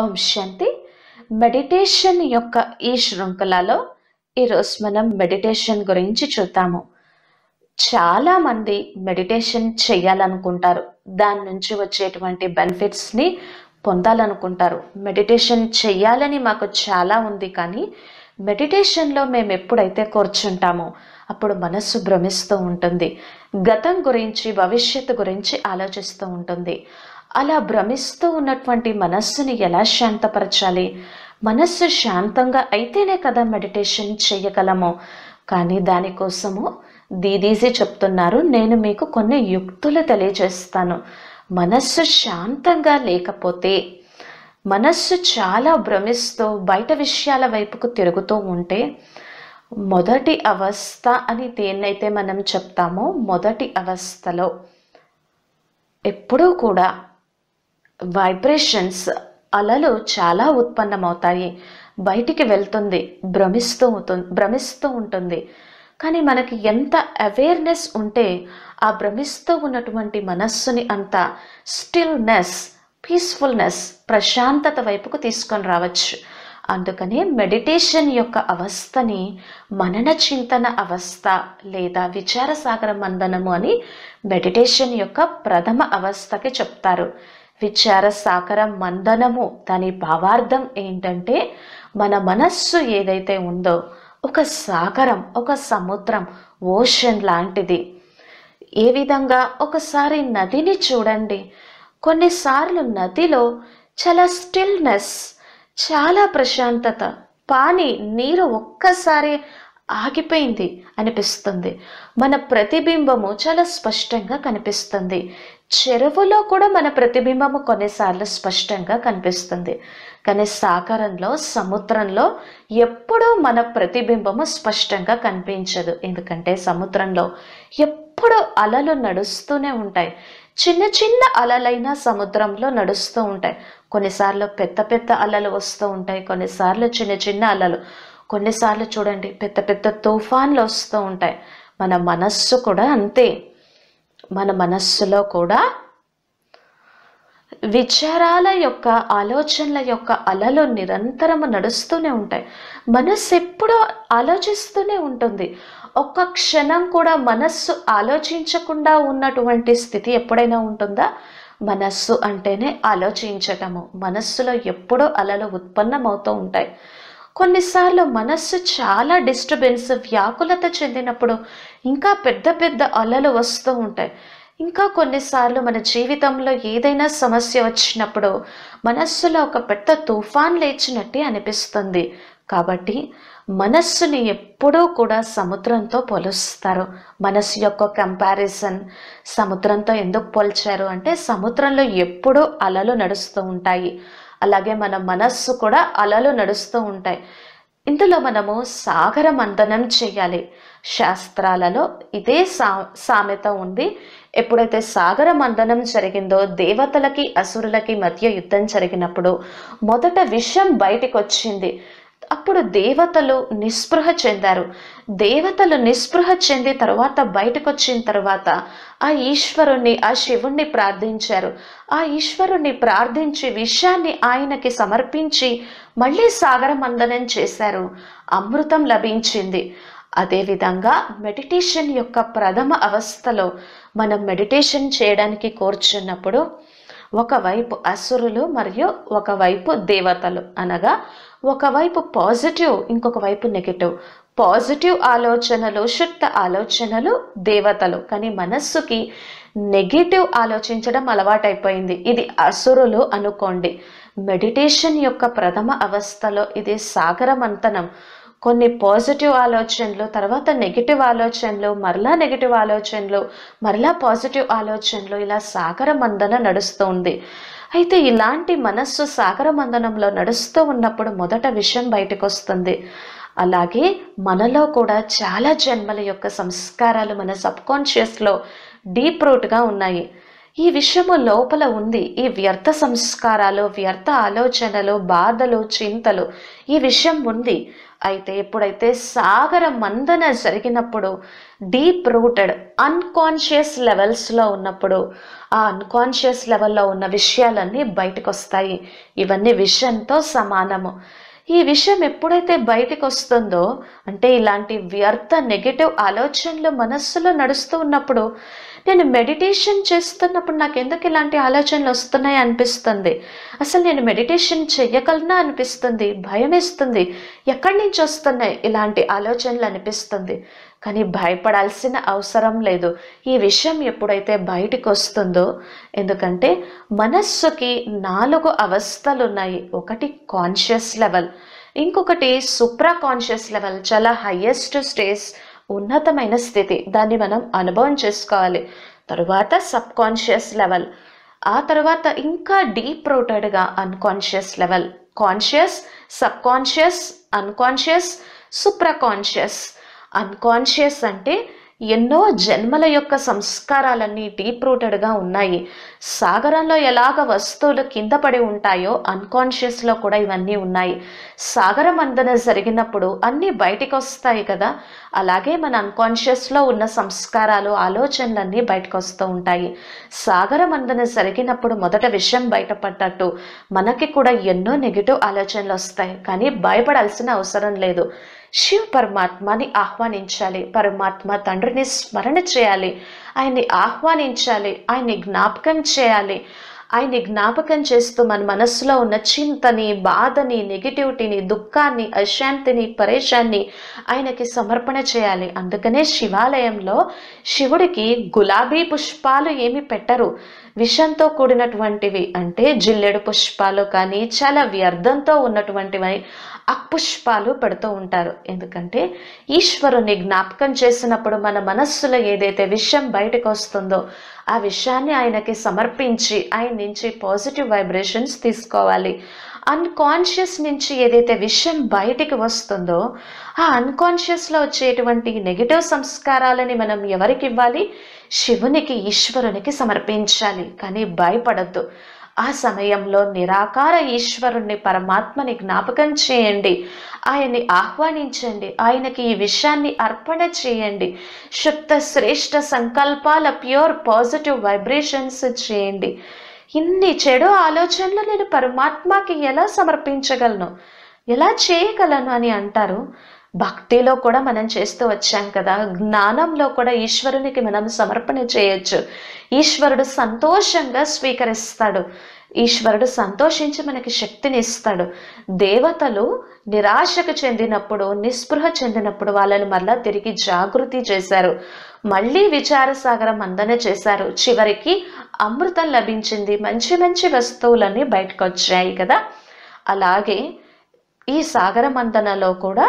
ఓం శాంతి. Meditation యొక్క ఈ శృంఖలలో ఈరోజు మనం మెడిటేషన్ గురించి చూద్దాము. చాలా మంది మెడిటేషన్ చేయాలనుకుంటారు. దాని నుంచి వచ్చేటువంటి బెనిఫిట్స్ని పొందాలనుకుంటారు. మెడిటేషన్ చేయాలని మాకు చాలా ఉంది కానీ మెడిటేషన్లో మేము ఎప్పుడైతే కూర్చుంటామో అప్పుడు మనస్సు భ్రమిస్తూ ఉంటుంది. గతం గురించి భవిష్యత్తు గురించి ఆలోచిస్తూ ఉంటుంది. అలా భ్రమిస్తూ ఉన్నటువంటి మనస్సుని ఎలా శాంతపరచాలి? మనస్సు శాంతంగా అయితేనే కదా మెడిటేషన్ చేయగలము. కానీ దానికోసము దీదీజీ చెప్తున్నారు నేను మీకు కొన్ని యుక్తులు తెలియజేస్తాను. మనస్సు శాంతంగా లేకపోతే మనస్సు చాలా భ్రమిస్తూ బయట విషయాల వైపుకు తిరుగుతూ ఉంటే మొదటి అవస్థ అని దేన్నైతే మనం చెప్తామో మొదటి అవస్థలో ఎప్పుడూ కూడా వైబ్రేషన్స్ అలలు చాలా ఉత్పన్నమవుతాయి. బయటికి వెళ్తుంది భ్రమిస్తూ భ్రమిస్తూ ఉంటుంది. కానీ మనకి ఎంత అవేర్నెస్ ఉంటే ఆ భ్రమిస్తూ ఉన్నటువంటి మనస్సుని అంత స్టిల్నెస్ పీస్ఫుల్నెస్ ప్రశాంతత వైపుకు తీసుకొని రావచ్చు. అందుకనే మెడిటేషన్ యొక్క అవస్థని మనన చింతన అవస్థ లేదా విచారసాగర మందనము అని మెడిటేషన్ యొక్క ప్రథమ అవస్థకి చెప్తారు. విచార సాకర మందనము. దాని భావార్థం ఏంటంటే మన మనస్సు ఏదైతే ఉందో ఒక సాగరం ఒక సముద్రం ఓషన్ లాంటిది. ఏ విధంగా? ఒకసారి నదిని చూడండి. కొన్నిసార్లు నదిలో చాలా స్టిల్నెస్ చాలా ప్రశాంతత పాని నీరు ఒక్కసారి ఆగిపోయింది అనిపిస్తుంది. మన ప్రతిబింబము చాలా స్పష్టంగా కనిపిస్తుంది. చెరువులో కూడా మన ప్రతిబింబము కొన్నిసార్లు స్పష్టంగా కనిపిస్తుంది. కానీ సాగరంలో సముద్రంలో ఎప్పుడూ మన ప్రతిబింబము స్పష్టంగా కనిపించదు. ఎందుకంటే సముద్రంలో ఎప్పుడూ అలలు నడుస్తూనే ఉంటాయి. చిన్న చిన్న అలలైన సముద్రంలో నడుస్తూ ఉంటాయి. కొన్నిసార్లు పెద్ద పెద్ద అలలు వస్తూ ఉంటాయి. కొన్నిసార్లు చిన్న చిన్న అలలు. కొన్నిసార్లు చూడండి పెద్ద పెద్ద తుఫాన్లు వస్తూ ఉంటాయి. మన మనస్సు కూడా అంతే. మన మనస్సులో కూడా విచారాల యొక్క ఆలోచనల యొక్క అలలు నిరంతరము నడుస్తూనే ఉంటాయి. మనస్సు ఎప్పుడూ ఆలోచిస్తూనే ఉంటుంది. ఒక్క క్షణం కూడా మనస్సు ఆలోచించకుండా ఉన్నటువంటి స్థితి ఎప్పుడైనా ఉంటుందా? మనస్సు అంటేనే ఆలోచించటము. మనస్సులో ఎప్పుడూ అలలు ఉత్పన్నమవుతూ ఉంటాయి. కొన్నిసార్లు మనస్సు చాలా డిస్టర్బెన్స్ వ్యాకులత చెందినప్పుడు ఇంకా పెద్ద పెద్ద అలలు వస్తూ ఉంటాయి. ఇంకా కొన్నిసార్లు మన జీవితంలో ఏదైనా సమస్య వచ్చినప్పుడు మనస్సులో ఒక పెద్ద తుఫాన్ లేచినట్టే అనిపిస్తుంది. కాబట్టి మనస్సుని ఎప్పుడూ కూడా సముద్రంతో పోలుస్తారు. మనస్సు యొక్క కంపారిజన్ సముద్రంతో ఎందుకు పోల్చారు అంటే సముద్రంలో ఎప్పుడూ అలలు నడుస్తూ ఉంటాయి. అలాగే మన మనస్సు కూడా అలలు నడుస్తూ ఉంటాయి. ఇందులో మనము సాగర మంథనం చేయాలి. శాస్త్రాలలో ఇదే సా సామెత ఉంది. ఎప్పుడైతే సాగర మంథనం జరిగిందో దేవతలకి అసురులకి మధ్య యుద్ధం జరిగినప్పుడు మొదట విషయం బయటికి వచ్చింది అప్పుడు దేవతలు నిస్పృహ చెందారు. దేవతలు నిస్పృహ చెంది తర్వాత బయటకు వచ్చిన తర్వాత ఆ ఈశ్వరుణ్ణి ఆ శివుణ్ణి ప్రార్థించారు. ఆ ఈశ్వరుణ్ణి ప్రార్థించి విషయాన్ని ఆయనకి సమర్పించి మళ్ళీ సాగరమందనం చేశారు. అమృతం లభించింది. అదేవిధంగా మెడిటేషన్ యొక్క ప్రథమ అవస్థలో మనం మెడిటేషన్ చేయడానికి కోర్చున్నప్పుడు ఒకవైపు అసురులు మరియు ఒకవైపు దేవతలు అనగా ఒకవైపు పాజిటివ్ ఇంకొక వైపు నెగిటివ్. పాజిటివ్ ఆలోచనలు శుద్ధ ఆలోచనలు దేవతలు. కానీ మనస్సుకి నెగిటివ్ ఆలోచించడం అలవాటైపోయింది. ఇది అసురులు అనుకోండి. మెడిటేషన్ యొక్క ప్రథమ అవస్థలో ఇది సాగర మంతనం కొన్ని పాజిటివ్ ఆలోచనలు తర్వాత నెగిటివ్ ఆలోచనలు మరలా నెగిటివ్ ఆలోచనలు మరలా పాజిటివ్ ఆలోచనలు ఇలా సాగర మందన నడుస్తుంది. అయితే ఇలాంటి మనస్సు సాగర మందనంలో నడుస్తూ ఉన్నప్పుడు మొదట విషయం బయటకు వస్తుంది అలాగే మనలో కూడా చాలా జన్మల యొక్క సంస్కారాలు మన సబ్కాన్షియస్లో డీప్ రూట్గా ఉన్నాయి. ఈ విషయము లోపల ఉంది. ఈ వ్యర్థ సంస్కారాలు వ్యర్థ ఆలోచనలు బాధలు చింతలు ఈ విషయం ఉంది. అయితే ఎప్పుడైతే సాగర మందన జరిగినప్పుడు డీప్ రూటెడ్ అన్కాన్షియస్ లెవెల్స్లో ఉన్నప్పుడు ఆ అన్కాన్షియస్ లెవెల్లో ఉన్న విషయాలన్నీ బయటకు వస్తాయి ఇవన్నీ విషయంతో సమానము. ఈ విషయం ఎప్పుడైతే బయటకు వస్తుందో అంటే ఇలాంటి వ్యర్థ నెగిటివ్ ఆలోచనలు మనస్సులో నడుస్తూ ఉన్నప్పుడు నేను మెడిటేషన్ చేస్తున్నప్పుడు నాకు ఎందుకు ఇలాంటి ఆలోచనలు వస్తున్నాయి అనిపిస్తుంది? అసలు నేను మెడిటేషన్ చెయ్యగలనా అనిపిస్తుంది? భయం వేస్తుంది. ఎక్కడి నుంచి వస్తున్నాయి ఇలాంటి ఆలోచనలు అనిపిస్తుంది? కానీ భయపడాల్సిన అవసరం లేదు. ఈ విషయం ఎప్పుడైతే బయటికి వస్తుందో ఎందుకంటే మనస్సుకి నాలుగు అవస్థలు ఉన్నాయి. ఒకటి కాన్షియస్ లెవెల్ ఇంకొకటి సూప్రా కాన్షియస్ లెవెల్ చాలా హయ్యెస్ట్ స్టేజ్ ఉన్నతమైన స్థితి. దాన్ని మనం అనుభవం చేసుకోవాలి. తరువాత సబ్ కాన్షియస్ లెవెల్. ఆ తర్వాత ఇంకా deep రూటెడ్గా unconscious level. Conscious subconscious unconscious supra conscious unconscious అంటే ఎన్నో జన్మల యొక్క సంస్కారాలన్నీ డీప్ రూటెడ్గా ఉన్నాయి. సాగరంలో ఎలాగ వస్తువులు కింద పడి ఉంటాయో అన్కాన్షియస్లో కూడా ఇవన్నీ ఉన్నాయి. సాగరం అందన జరిగినప్పుడు అన్నీ బయటికి వస్తాయి కదా. అలాగే మన అన్కాన్షియస్లో ఉన్న సంస్కారాలు ఆలోచనలన్నీ బయటకు వస్తూ ఉంటాయి. సాగరం అందన జరిగినప్పుడు మొదట విషయం బయటపడ్డట్టు. మనకి కూడా ఎన్నో నెగిటివ్ ఆలోచనలు వస్తాయి. కానీ భయపడాల్సిన అవసరం లేదు. శివ పరమాత్మని ఆహ్వానించాలి. పరమాత్మ తండ్రిని స్మరణ చేయాలి. ఆయన్ని ఆహ్వానించాలి. ఆయన్ని జ్ఞాపకం చేయాలి. ఆయన్ని జ్ఞాపకం చేస్తూ మన మనస్సులో ఉన్న చింతని బాధని నెగిటివిటీని దుఃఖాన్ని అశాంతిని పరేషాన్ని ఆయనకి సమర్పణ చేయాలి. అందుకనే శివాలయంలో శివుడికి గులాబీ పుష్పాలు ఏమి పెట్టరు. విషంతో కూడినటువంటివి అంటే జిల్లెడు పుష్పాలు కానీ చాలా వ్యర్థంతో ఉన్నటువంటివి అపుష్పాలు పెడుతూ ఉంటారు. ఎందుకంటే ఈశ్వరుని జ్ఞాపకం చేసినప్పుడు మన మనస్సులో ఏదైతే విషయం బయటకు వస్తుందో ఆ విషయాన్ని ఆయనకి సమర్పించి ఆయన నుంచి పాజిటివ్ వైబ్రేషన్స్ తీసుకోవాలి. అన్కాన్షియస్ నుంచి ఏదైతే విషయం బయటికి వస్తుందో ఆ అన్కాన్షియస్లో వచ్చేటువంటి నెగిటివ్ సంస్కారాలని మనం ఎవరికి ఇవ్వాలి? శివునికి ఈశ్వరునికి సమర్పించాలి. కానీ భయపడద్దు. ఆ సమయంలో నిరాకార ఈశ్వరుణ్ణి పరమాత్మని జ్ఞాపకం చేయండి. ఆయన్ని ఆహ్వానించండి. ఆయనకి ఈ విషయాన్ని అర్పణ చేయండి. శుద్ధ శ్రేష్ఠ సంకల్పాల ప్యూర్ పాజిటివ్ వైబ్రేషన్స్ చేయండి. ఇన్ని చెడు ఆలోచనలు నేను పరమాత్మకి ఎలా సమర్పించగలను? ఎలా చేయగలను అని అంటారు? భక్తిలో కూడా మనం చేస్తూ వచ్చాం కదా. జ్ఞానంలో కూడా ఈశ్వరునికి మనం సమర్పణ చేయొచ్చు. ఈశ్వరుడు సంతోషంగా స్వీకరిస్తాడు. ఈశ్వరుడు సంతోషించి మనకి శక్తిని ఇస్తాడు. దేవతలు నిరాశకు చెందినప్పుడు నిస్పృహ చెందినప్పుడు వాళ్ళని మళ్ళా తిరిగి జాగృతి చేశారు. మళ్ళీ విచారసాగరం అందన చేశారు. చివరికి అమృతం లభించింది. మంచి మంచి వస్తువులన్నీ బయటకు వచ్చాయి కదా. అలాగే ఈ సాగర మందనలో కూడా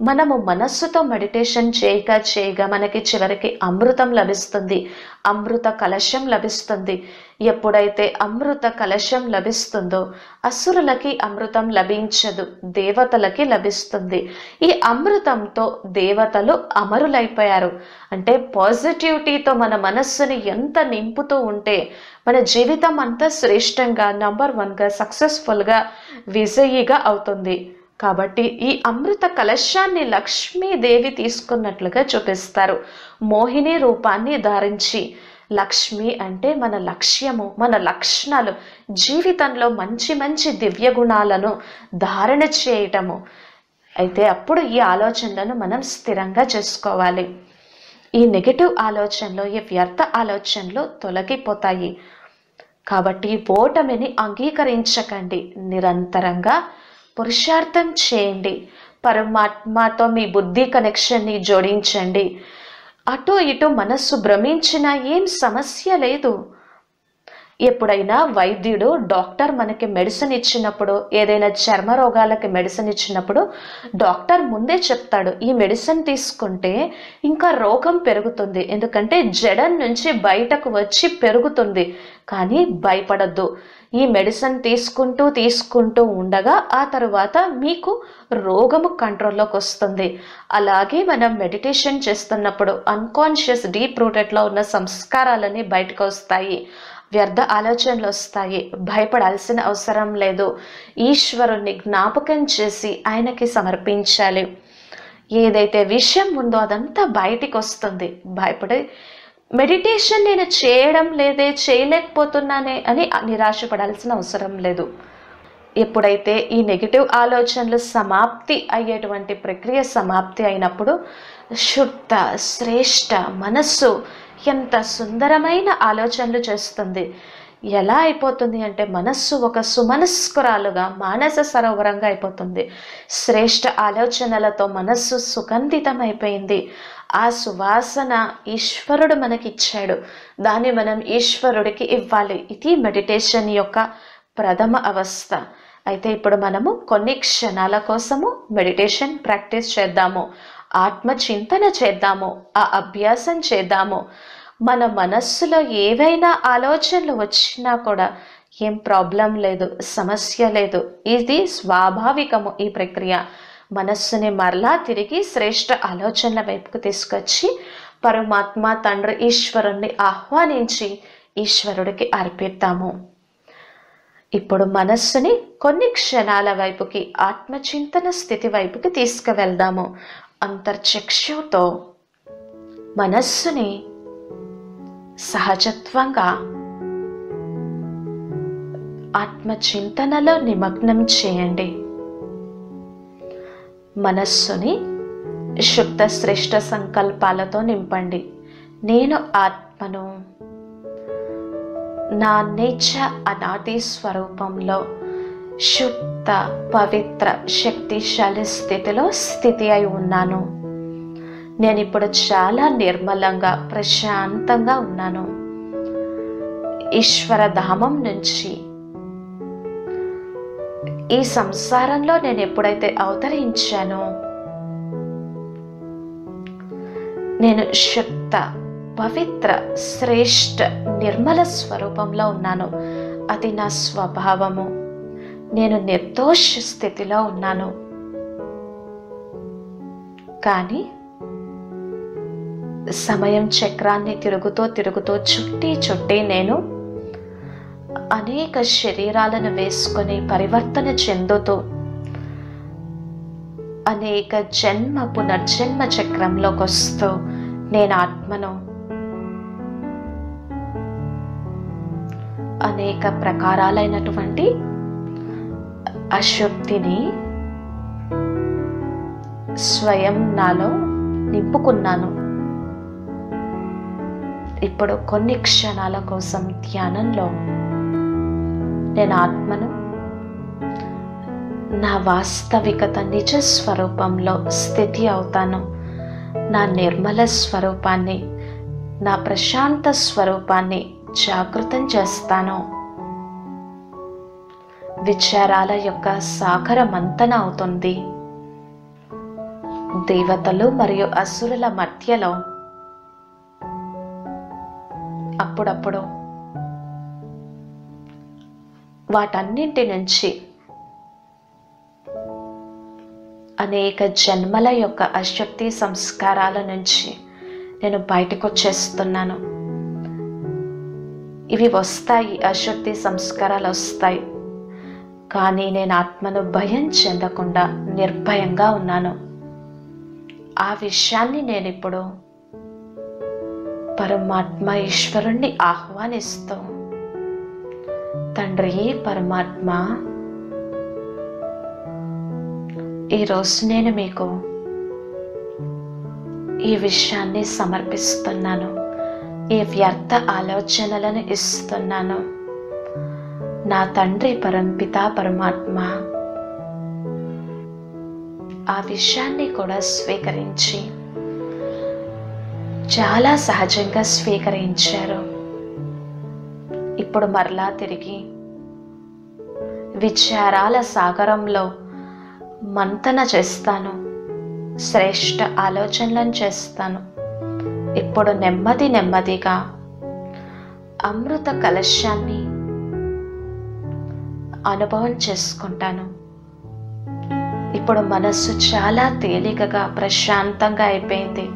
మనము మనస్సుతో మెడిటేషన్ చేయగా చేయగా మనకి చివరికి అమృతం లభిస్తుంది. అమృత కలశం లభిస్తుంది. ఎప్పుడైతే అమృత కలశం లభిస్తుందో అసురులకి అమృతం లభించదు దేవతలకి లభిస్తుంది. ఈ అమృతంతో దేవతలు అమరులైపోయారు. అంటే పాజిటివిటీతో మన మనస్సుని ఎంత నింపుతూ ఉంటే మన జీవితం అంతా శ్రేష్టంగా నంబర్ వన్గా సక్సెస్ఫుల్గా విజయీగా అవుతుంది. కాబట్టి ఈ అమృత కలశాన్ని లక్ష్మీదేవి తీసుకున్నట్లుగా చూపిస్తారు. మోహిని రూపాన్ని ధారించి లక్ష్మి అంటే మన లక్ష్యము మన లక్షణాలు జీవితంలో మంచి మంచి దివ్య గుణాలను ధారణ చేయటము. అయితే అప్పుడు ఈ ఆలోచనలను మనం స్థిరంగా చేసుకోవాలి. ఈ నెగటివ్ ఆలోచనలు ఈ వ్యర్థ ఆలోచనలు తొలగిపోతాయి. కాబట్టి ఓటమిని అంగీకరించకండి. నిరంతరంగా పురుషార్థం చేయండి. పరమాత్మతో మీ బుద్ధి కనెక్షన్ని జోడించండి. అటు ఇటు మనస్సు భ్రమించినా ఏం సమస్య లేదు. ఎప్పుడైనా వైద్యుడు డాక్టర్ మనకి మెడిసిన్ ఇచ్చినప్పుడు ఏదైనా చర్మ రోగాలకి మెడిసిన్ ఇచ్చినప్పుడు డాక్టర్ ముందే చెప్తాడు ఈ మెడిసిన్ తీసుకుంటే ఇంకా రోగం పెరుగుతుంది. ఎందుకంటే జడన్ నుంచి బయటకు వచ్చి పెరుగుతుంది. కానీ భయపడద్దు. ఈ మెడిసిన్ తీసుకుంటూ తీసుకుంటూ ఉండగా ఆ తర్వాత మీకు రోగము కంట్రోల్లోకి వస్తుంది. అలాగే మనం మెడిటేషన్ చేస్తున్నప్పుడు అన్కాన్షియస్ డీప్ రూటెడ్లో ఉన్న సంస్కారాలన్నీ బయటకు వస్తాయి. వ్యర్థ ఆలోచనలు వస్తాయి. భయపడాల్సిన అవసరం లేదు. ఈశ్వరుణ్ణి జ్ఞాపకం చేసి ఆయనకి సమర్పించాలి. ఏదైతే విషయం ఉందో అదంతా బయటికి వస్తుంది భయపడి మెడిటేషన్ నేను చేయడం లేదే చేయలేకపోతున్నానే అని నిరాశపడాల్సిన అవసరం లేదు. ఎప్పుడైతే ఈ నెగిటివ్ ఆలోచనలు సమాప్తి అయ్యేటువంటి ప్రక్రియ సమాప్తి అయినప్పుడు శుద్ధ శ్రేష్ట మనస్సు అత్యంత సుందరమైన ఆలోచనలు చేస్తుంది. ఎలా అయిపోతుంది అంటే మనస్సు ఒక సుమనస్కురాలుగా మానస సరోవరంగా అయిపోతుంది. శ్రేష్ట ఆలోచనలతో మనస్సు సుగంధితమైపోయింది. ఆ సువాసన ఈశ్వరుడు మనకిచ్చాడు. దాన్ని మనం ఈశ్వరుడికి ఇవ్వాలి. ఇది మెడిటేషన్ యొక్క ప్రథమ అవస్థ. అయితే ఇప్పుడు మనము కొన్ని క్షణాల కోసము మెడిటేషన్ ప్రాక్టీస్ చేద్దాము. ఆత్మ చింతన చేద్దాము. ఆ అభ్యాసం చేద్దాము. మన మనస్సులో ఏవైనా ఆలోచనలు వచ్చినా కూడా ఏం ప్రాబ్లం లేదు సమస్య లేదు. ఇది స్వాభావికము ఈ ప్రక్రియ. మనస్సుని మరలా తిరిగి శ్రేష్ట ఆలోచనల వైపుకు తీసుకొచ్చి పరమాత్మ తండ్రి ఈశ్వరుణ్ణి ఆహ్వానించి ఈశ్వరుడికి అర్పిద్దాము. ఇప్పుడు మనస్సుని కొన్ని క్షణాల వైపుకి ఆత్మచింతన స్థితి వైపుకి తీసుకువెళ్దాము. అంతర్చక్షుతో మనస్సుని సహజత్వంగా ఆత్మచింతనలో నిమగ్నం చేయండి. మనస్సుని శుద్ధ శ్రేష్ట సంకల్పాలతో నింపండి. నేను ఆత్మను నా నేచ అనాది స్వరూపంలో శుద్ధ పవిత్ర శక్తిశాలి స్థితిలో స్థితి అయి ఉన్నాను. నేను ఇప్పుడు చాలా నిర్మలంగా ప్రశాంతంగా ఉన్నాను. ఈశ్వర ధామం నుంచి ఈ సంసారంలో నేను ఎప్పుడైతే అవతరించానో నేను శుద్ధ పవిత్ర శ్రేష్ఠ నిర్మల స్వరూపంలో ఉన్నాను. అది నా స్వభావము. నేను నిర్దోష స్థితిలో ఉన్నాను. కానీ సమయం చక్రాన్ని తిరుగుతూ తిరుగుతూ చుట్టి చుట్టి నేను అనేక శరీరాలను వేసుకొని పరివర్తన చెందుతూ అనేక జన్మ పునర్జన్మ చక్రంలోకి వస్తూ నేను ఆత్మను అనేక ప్రకారాలైనటువంటి అశుద్ధిని స్వయం నాలో నింపుకున్నాను. ఇప్పుడు కొన్ని క్షణాల కోసం ధ్యానంలో నేను ఆత్మను నా వాస్తవికత నిజ స్వరూపంలో స్థితి అవుతాను. నా నిర్మల స్వరూపాన్ని నా ప్రశాంత స్వరూపాన్ని జాగృతం చేస్తాను. విచారాల యొక్క సాగర మంతన అవుతుంది. దేవతలు మరియు అసురుల మధ్యలో అప్పుడప్పుడు. వాటన్నింటి నుంచి అనేక జన్మల యొక్క అశక్తి సంస్కారాల నుంచి నేను బయటకు వచ్చేస్తున్నాను ఇవి వస్తాయి అశక్తి సంస్కారాలు వస్తాయి. కానీ నేను ఆత్మను భయం చెందకుండా నిర్భయంగా ఉన్నాను. ఆ విషయాన్ని నేను ఇప్పుడు పరమాత్మ ఈశ్వరుణ్ణి ఆహ్వానిస్తూ. తండ్రి పరమాత్మ ఈరోజు నేను మీకు ఈ విషయాన్ని సమర్పిస్తున్నాను. ఈ వ్యర్థ ఆలోచనలను ఇస్తున్నాను. నా తండ్రి పరంపిత పరమాత్మ ఆ విషయాన్ని కూడా స్వీకరించి చాలా సహజంగా స్వీకరించారు. ఇప్పుడు మరలా తిరిగి విచారాల సాగరంలో మంతన చేస్తాను. శ్రేష్ట ఆలోచనలను చేస్తాను. ఇప్పుడు నెమ్మది నెమ్మదిగా అమృత కలశాన్ని అనుభవం చేసుకుంటాను. ఇప్పుడు మనస్సు చాలా తేలికగా ప్రశాంతంగా అయిపోయింది.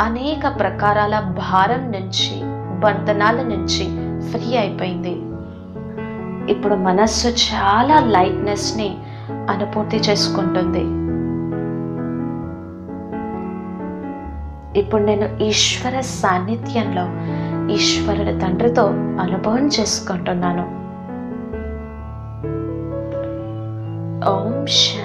అనేక ప్రకారాల భారం నుంచి బంధనాల నుంచి ఫ్రీ అయిపోయింది. ఇప్పుడు మనస్సు చాలా లైట్నెస్ని అనుపూర్తి చేసుకుంటుంది. ఇప్పుడు నేను ఈశ్వర సాన్నిధ్యంలో ఈశ్వరుడి తండ్రితో అనుభవం చేసుకుంటున్నాను. ఓం శాంతి